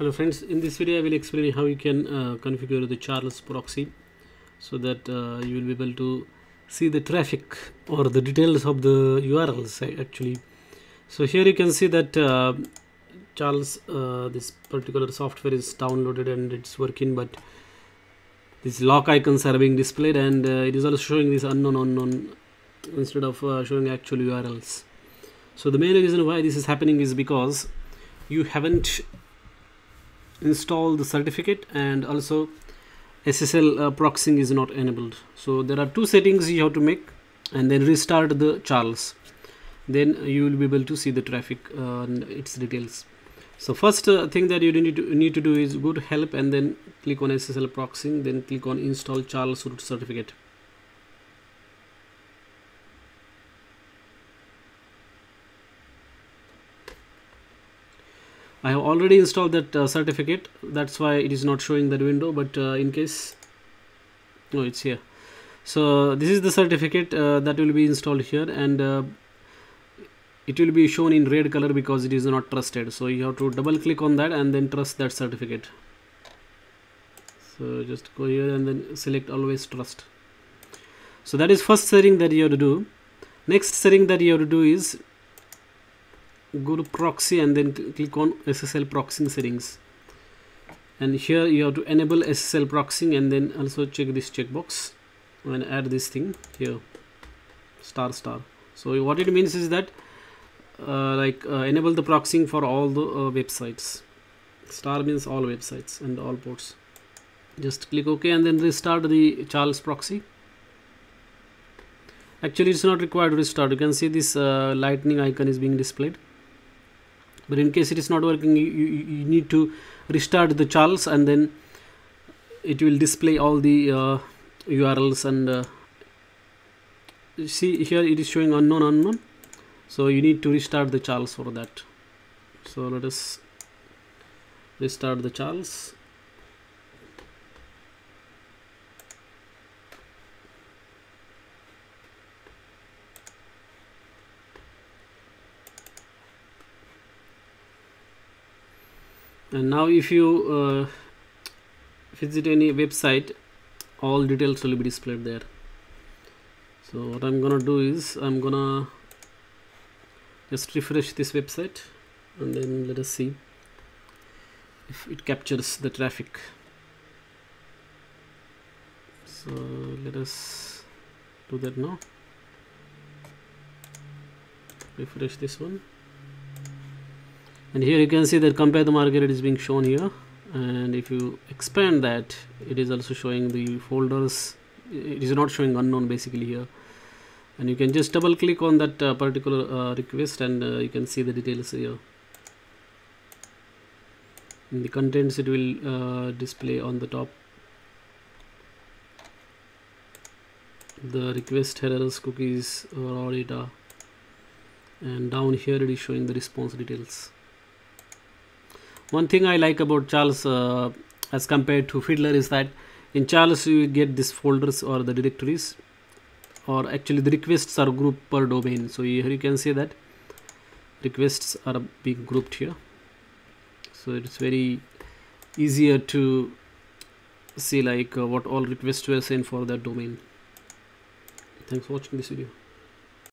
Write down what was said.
Hello friends, in this video I will explain how you can uh, configure the Charles proxy so that uh, you will be able to see the traffic or the details of the URLs actually. So here you can see that uh, Charles uh, this particular software is downloaded and it's working but these lock icons are being displayed and uh, it is also showing this unknown unknown instead of uh, showing actual URLs. So the main reason why this is happening is because you haven't installed the certificate and also SSL uh, proxying is not enabled. So there are two settings you have to make and then restart the Charles. Then you will be able to see the traffic uh, and its details. So first uh, thing that you need to need to do is go to help and then click on SSL proxying then click on install Charles root certificate. I have already installed that uh, certificate. That's why it is not showing that window but uh, in case no it's here. So this is the certificate uh, that will be installed here and uh, it will be shown in red color because it is not trusted. So you have to double click on that and then trust that certificate. So just go here and then select always trust. So that is first setting that you have to do. Next setting that you have to do is go to proxy and then click on SSL proxying settings. And here you have to enable SSL proxying and then also check this checkbox and add this thing here. Star star. So what it means is that uh, like uh, enable the proxying for all the uh, websites. Star means all websites and all ports. Just click ok and then restart the charles proxy. Actually it's not required to restart. You can see this uh, lightning icon is being displayed but in case it is not working you, you, you need to restart the charles and then it will display all the uh, urls and uh, see here it is showing unknown unknown. So you need to restart the charles for that. So let us restart the charles and now if you uh, visit any website all details will be displayed there. So what I'm gonna do is I'm gonna just refresh this website and then let us see if it captures the traffic. So let us do that now. Refresh this one and here you can see that compare the market is being shown here. And if you expand that it is also showing the folders. It is not showing unknown basically here. And you can just double click on that uh, particular uh, request and uh, you can see the details here. In the contents it will uh, display on the top. The request headers cookies raw data. And down here it is showing the response details one thing I like about Charles uh, as compared to Fiddler is that in Charles you get these folders or the directories or actually the requests are grouped per domain. So here you can see that requests are being grouped here. So it's very easier to see like uh, what all requests were sent for that domain. Thanks for watching this video